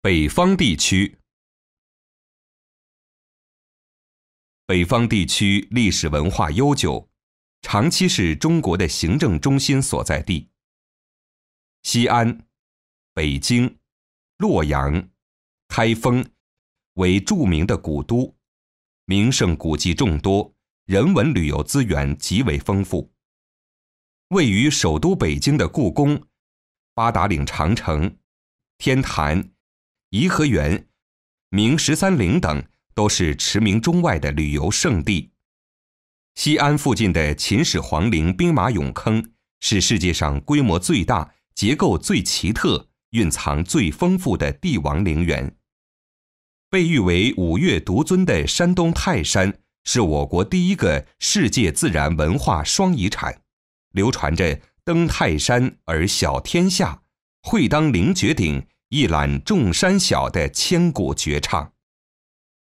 北方地区，北方地区历史文化悠久，长期是中国的行政中心所在地。西安、北京、洛阳、开封为著名的古都，名胜古迹众多，人文旅游资源极为丰富。位于首都北京的故宫、八达岭长城、天坛。颐和园、明十三陵等都是驰名中外的旅游胜地。西安附近的秦始皇陵兵马俑坑是世界上规模最大、结构最奇特、蕴藏最丰富的帝王陵园。被誉为五岳独尊的山东泰山是我国第一个世界自然文化双遗产，流传着“登泰山而小天下，会当凌绝顶”。一览众山小的千古绝唱。